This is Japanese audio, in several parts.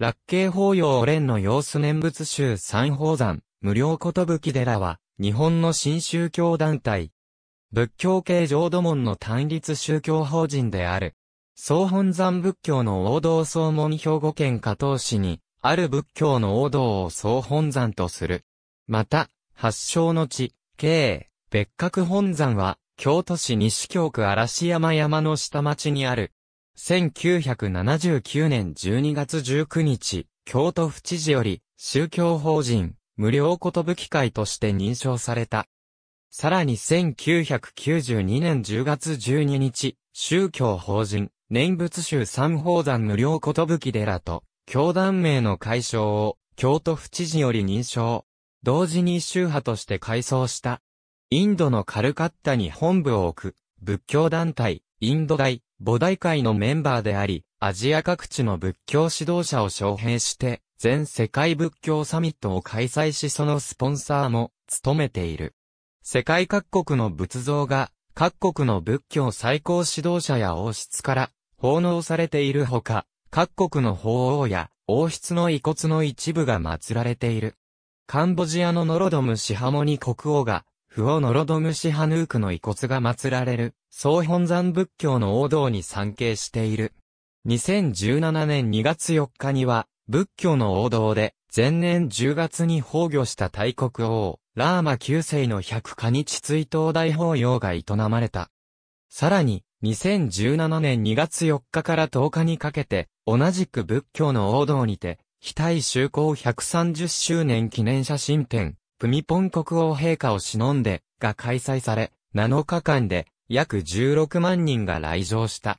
楽慶法要蓮の様子念仏宗三宝山、無料ことぶき寺は、日本の新宗教団体。仏教系浄土門の単立宗教法人である。総本山仏教の王道総門兵庫県加東市に、ある仏教の王道を総本山とする。また、発祥の地、京、別格本山は、京都市西京区嵐山山の下町にある。1979年12月19日、京都府知事より、宗教法人、無料ことぶき会として認証された。さらに1992年10月12日、宗教法人、念仏宗三宝山無料ことぶき寺と、教団名の解消を、京都府知事より認証。同時に宗派として改装した。インドのカルカッタに本部を置く、仏教団体、インド大、母大会のメンバーであり、アジア各地の仏教指導者を招聘して、全世界仏教サミットを開催しそのスポンサーも務めている。世界各国の仏像が各国の仏教最高指導者や王室から奉納されているほか、各国の法王や王室の遺骨の一部が祀られている。カンボジアのノロドムシハモニ国王がフオノロドムシハヌークの遺骨が祀られる、総本山仏教の王道に参詣している。2017年2月4日には、仏教の王道で、前年10月に崩御した大国王、ラーマ9世の百花日追悼大法要が営まれた。さらに、2017年2月4日から10日にかけて、同じく仏教の王道にて、非対修行130周年記念写真展、プミポン国王陛下を忍んで、が開催され、7日間で、約16万人が来場した。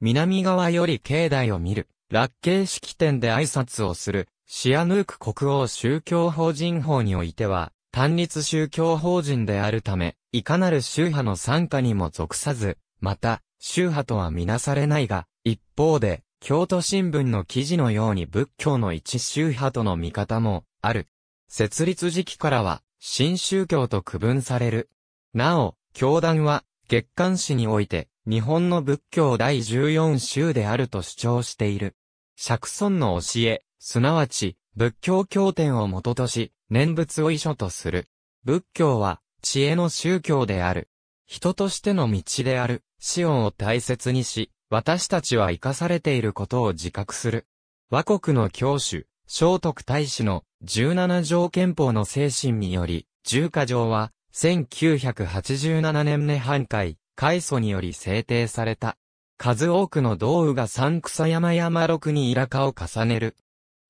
南側より境内を見る、ラッケー式典で挨拶をする、シアヌーク国王宗教法人法においては、単立宗教法人であるため、いかなる宗派の参加にも属さず、また、宗派とはみなされないが、一方で、京都新聞の記事のように仏教の一宗派との見方もある。設立時期からは、新宗教と区分される。なお、教団は、月刊誌において、日本の仏教第14宗であると主張している。釈尊の教え、すなわち、仏教経典を元とし、念仏を遺書とする。仏教は、知恵の宗教である。人としての道である、死音を大切にし、私たちは生かされていることを自覚する。和国の教主、聖徳太子の17条憲法の精神により、重化条は、1987年年半回、改祖により制定された。数多くの道具が三草山山六にイラカを重ねる。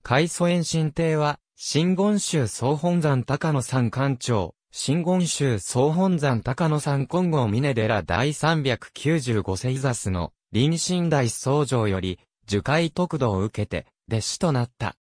改祖延神帝は、新言宗総本山高野山館長、新言宗総本山高野山金剛峰寺第395世ザスの臨神大僧正より、樹海特度を受けて、弟子となった。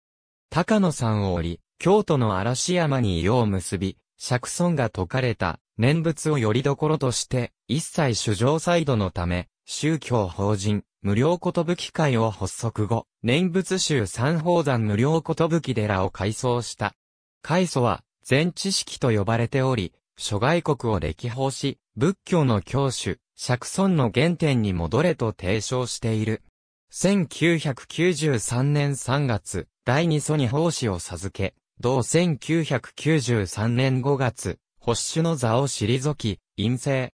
高野山を降り、京都の嵐山に世を結び、釈尊が説かれた念仏をよりどころとして、一切主上サイドのため、宗教法人、無料ことぶき会を発足後、念仏宗三宝山無料ことぶき寺を改装した。改祖は、全知識と呼ばれており、諸外国を歴訪し、仏教の教主、釈尊の原点に戻れと提唱している。1993年3月、第二祖に奉仕を授け、同1993年5月、保守の座を退き、陰性。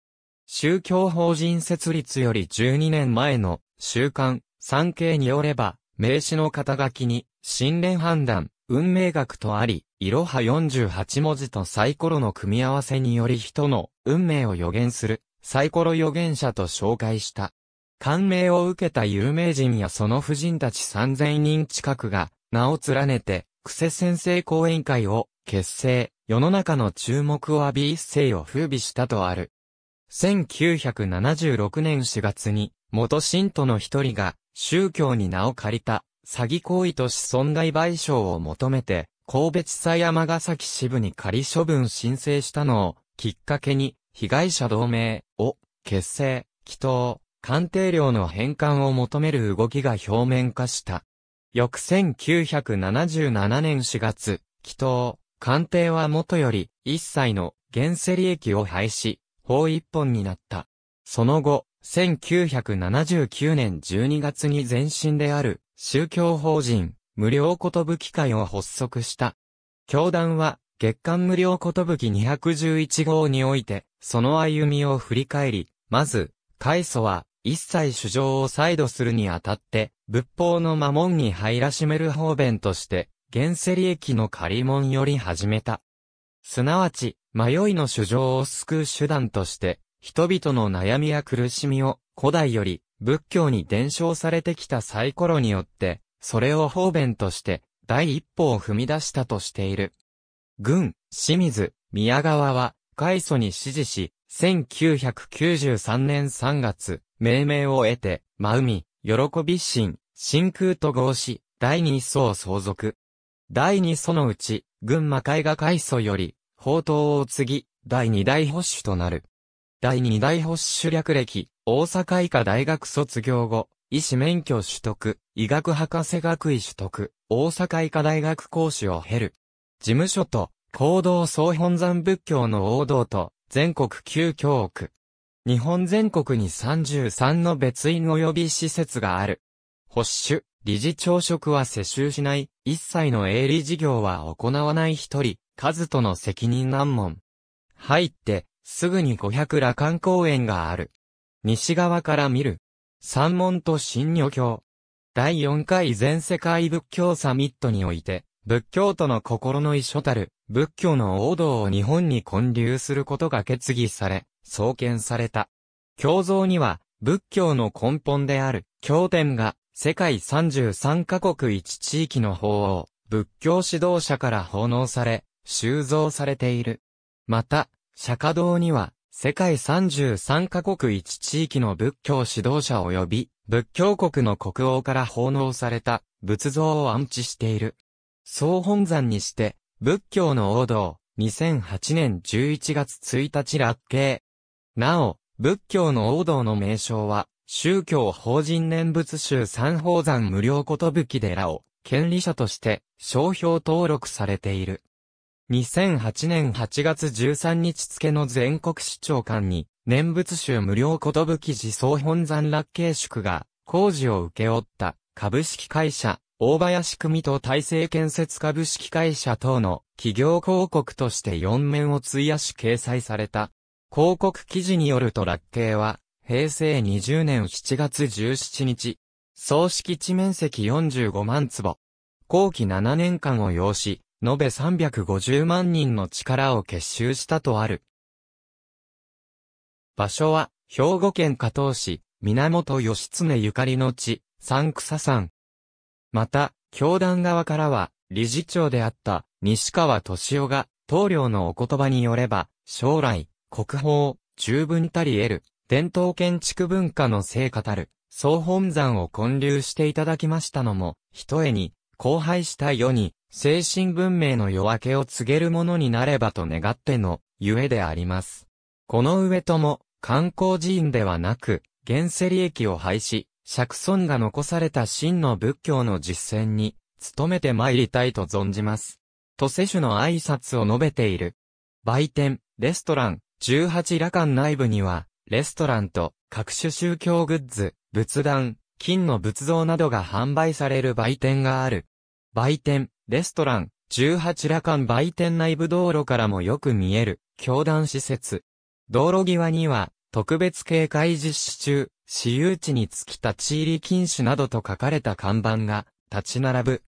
宗教法人設立より12年前の週刊、産経によれば、名詞の肩書きに、新連判断、運命学とあり、いろは48文字とサイコロの組み合わせにより人の運命を予言する、サイコロ予言者と紹介した。感銘を受けた有名人やその夫人たち3000人近くが名を連ねて、クセ先生講演会を結成、世の中の注目を浴び一世を風靡したとある。1976年4月に、元信徒の一人が、宗教に名を借りた、詐欺行為とし損害賠償を求めて、神戸地裁山ヶ崎支部に仮処分申請したのを、きっかけに、被害者同盟を結成、祈祷、鑑定料の返還を求める動きが表面化した。翌1977年4月、祈祷、官邸は元より一切の原セ利益を廃止、法一本になった。その後、1979年12月に前身である宗教法人、無料寿会を発足した。教団は、月間無料寿211号において、その歩みを振り返り、まず、開祖は、一切主張を再度するにあたって、仏法の魔門に入らしめる方便として、現世利益の仮門より始めた。すなわち、迷いの主張を救う手段として、人々の悩みや苦しみを、古代より、仏教に伝承されてきたサイコロによって、それを方便として、第一歩を踏み出したとしている。軍、清水、宮川は、開祖に指示し、1993年3月、命名を得て、真海、喜び心、真空と合し、第二層相続。第二層のうち、群馬海が開祖より、宝刀を継ぎ、第二代保守となる。第二代保守略歴、大阪医科大学卒業後、医師免許取得、医学博士学位取得、大阪医科大学講師を経る。事務所と、行動総本山仏教の王道と、全国旧教区。日本全国に33の別院及び施設がある。保守、理事長職は世襲しない、一切の営利事業は行わない一人、数との責任難問。入って、すぐに500羅漢公園がある。西側から見る。三門と新女教。第4回全世界仏教サミットにおいて、仏教との心の一緒たる、仏教の王道を日本に建立することが決議され、創建された。教像には、仏教の根本である、経典が、世界33カ国1地域の法を、仏教指導者から奉納され、収蔵されている。また、釈迦堂には、世界33カ国1地域の仏教指導者及び、仏教国の国王から奉納された仏像を安置している。総本山にして、仏教の王道、2008年11月1日落慶。なお、仏教の王道の名称は、宗教法人念仏宗三宝山無料ことぶき寺を、権利者として、商標登録されている。2008年8月13日付の全国市長官に、念仏宗無料ことぶき自総本山落慶宿が、工事を請け負った株式会社、大林組と大成建設株式会社等の企業広告として4面を費やし掲載された。広告記事によると落慶は、平成20年7月17日、総敷地面積45万坪。後期7年間を要し、延べ350万人の力を結集したとある。場所は、兵庫県加東市、源義経ゆかりの地、三草山。また、教団側からは、理事長であった西川敏夫が、棟梁のお言葉によれば、将来、国宝、十分たり得る、伝統建築文化の成果たる、総本山を建立していただきましたのも、一重に、荒廃した世に、精神文明の夜明けを告げるものになればと願っての、ゆえであります。この上とも、観光寺院ではなく、現世利益を廃し、釈尊が残された真の仏教の実践に、努めて参りたいと存じます。と世主の挨拶を述べている。売店、レストラン、18羅漢内部には、レストランと各種宗教グッズ、仏壇、金の仏像などが販売される売店がある。売店、レストラン、18羅漢売店内部道路からもよく見える、教団施設。道路際には、特別警戒実施中、私有地につき立ち入り禁止などと書かれた看板が、立ち並ぶ。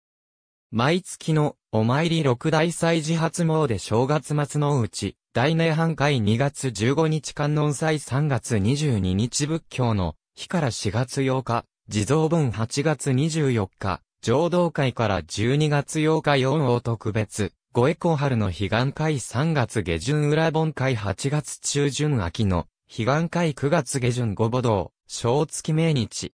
毎月の、お参り六大祭事初詣正月末のうち、大年半会2月15日観音祭3月22日仏教の日から4月8日、地蔵分8月24日、浄土会から12月8日4王特別、五エコ春の彼岸会3月下旬裏本会8月中旬秋の彼岸会9月下旬五母道、小月命日。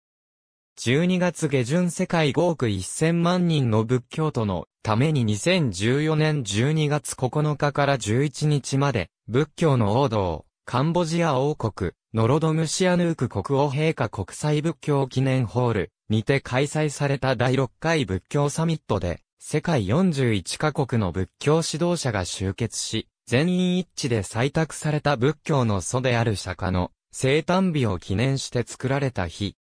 12月下旬世界5億1000万人の仏教徒のために2014年12月9日から11日まで仏教の王道、カンボジア王国、ノロドムシアヌーク国王陛下国際仏教記念ホール、にて開催された第6回仏教サミットで、世界41カ国の仏教指導者が集結し、全員一致で採択された仏教の祖である釈迦の生誕日を記念して作られた日。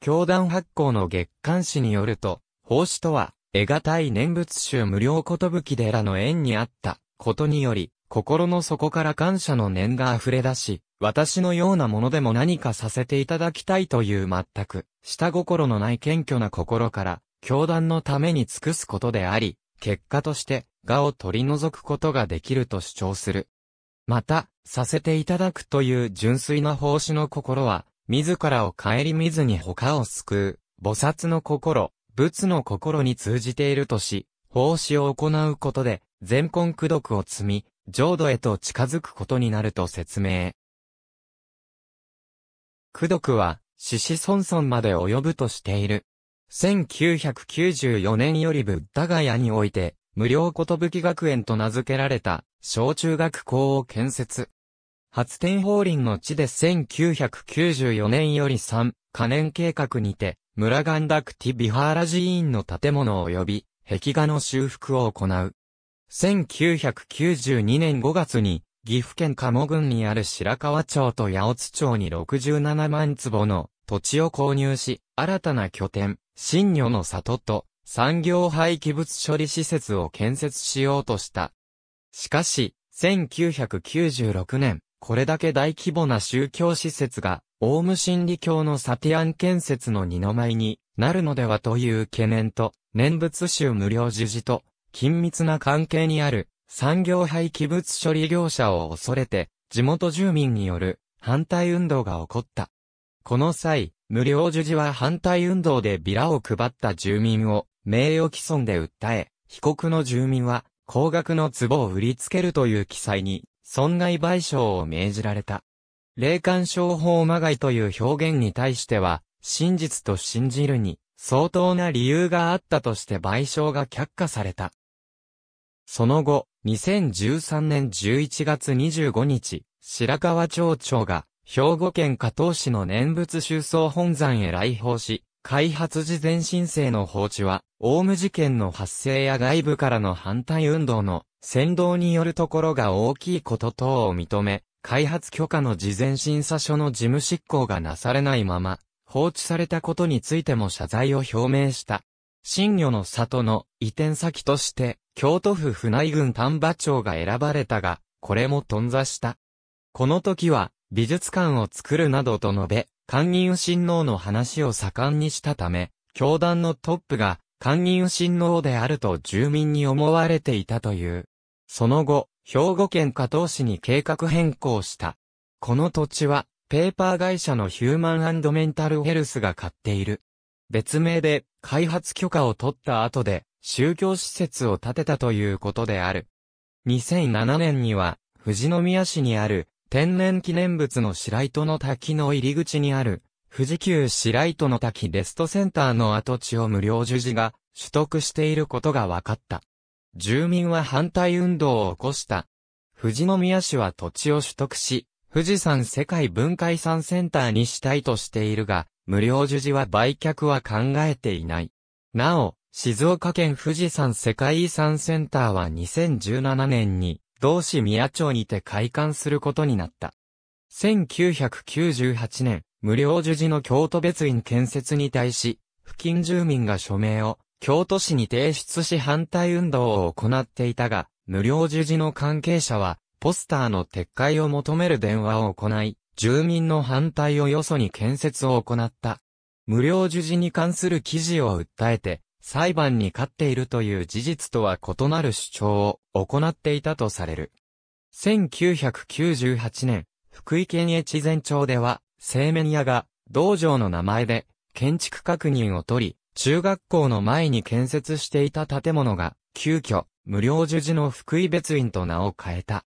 教団発行の月刊誌によると、奉仕とは、得難い念仏宗無料寿寺の縁にあったことにより、心の底から感謝の念が溢れ出し、私のようなものでも何かさせていただきたいという全く、下心のない謙虚な心から、教団のために尽くすことであり、結果として、我を取り除くことができると主張する。また、させていただくという純粋な奉仕の心は、自らを顧みずに他を救う、菩薩の心、仏の心に通じているとし、奉仕を行うことで、全根苦毒を積み、浄土へと近づくことになると説明。苦毒は、死死孫孫まで及ぶとしている。1994年よりブッダガヤにおいて、無料ことぶき学園と名付けられた、小中学校を建設。発展法輪の地で1994年より3、可年計画にて、村ガンダクティビハーラ寺院の建物及び、壁画の修復を行う。1992年5月に、岐阜県鴨郡にある白川町と八百津町に67万坪の土地を購入し、新たな拠点、新女の里と産業廃棄物処理施設を建設しようとした。しかし、1996年、これだけ大規模な宗教施設が、オウム真理教のサティアン建設の二の舞になるのではという懸念と、念仏宗無料授事と、緊密な関係にある産業廃棄物処理業者を恐れて、地元住民による反対運動が起こった。この際、無料授事は反対運動でビラを配った住民を名誉毀損で訴え、被告の住民は高額の壺を売りつけるという記載に損害賠償を命じられた。霊感商法まがいという表現に対しては、真実と信じるに相当な理由があったとして賠償が却下された。その後、2013年11月25日、白川町長が、兵庫県加東市の念仏収葬本山へ来訪し、開発事前申請の放置は、オウム事件の発生や外部からの反対運動の先導によるところが大きいこと等を認め、開発許可の事前審査書の事務執行がなされないまま、放置されたことについても謝罪を表明した。新魚の里の移転先として、京都府府内郡丹波町が選ばれたが、これも頓挫した。この時は、美術館を作るなどと述べ、寛仁親王の話を盛んにしたため、教団のトップが、寛仁親王であると住民に思われていたという。その後、兵庫県加東市に計画変更した。この土地は、ペーパー会社のヒューマンメンタルヘルスが買っている。別名で開発許可を取った後で宗教施設を建てたということである。2007年には富士宮市にある天然記念物の白糸の滝の入り口にある富士急白糸の滝レストセンターの跡地を無料授事が取得していることが分かった。住民は反対運動を起こした。富士宮市は土地を取得し、富士山世界文化遺産センターにしたいとしているが、無料授事は売却は考えていない。なお、静岡県富士山世界遺産センターは2017年に、同市宮町にて開館することになった。1998年、無料授事の京都別院建設に対し、付近住民が署名を京都市に提出し反対運動を行っていたが、無料授事の関係者は、ポスターの撤回を求める電話を行い、住民の反対をよそに建設を行った。無料受事に関する記事を訴えて、裁判に勝っているという事実とは異なる主張を行っていたとされる。1998年、福井県越前町では、製麺屋が、道場の名前で、建築確認を取り、中学校の前に建設していた建物が、急遽、無料受事の福井別院と名を変えた。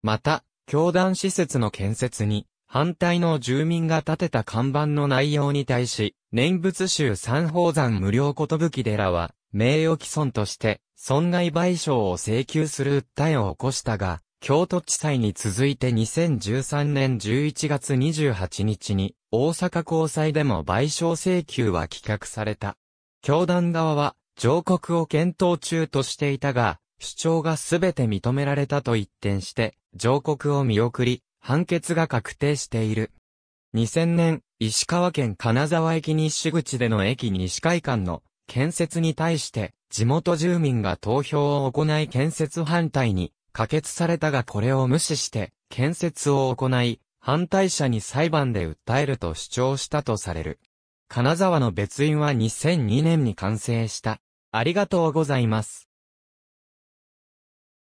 また、教団施設の建設に、反対の住民が立てた看板の内容に対し、念仏宗三宝山無料寿寺は、名誉毀損として、損害賠償を請求する訴えを起こしたが、京都地裁に続いて2013年11月28日に、大阪高裁でも賠償請求は棄却された。教団側は、上告を検討中としていたが、主張がすべて認められたと一転して、上告を見送り、判決が確定している。2000年、石川県金沢駅西口での駅西会館の建設に対して、地元住民が投票を行い建設反対に可決されたがこれを無視して、建設を行い、反対者に裁判で訴えると主張したとされる。金沢の別院は2002年に完成した。ありがとうございます。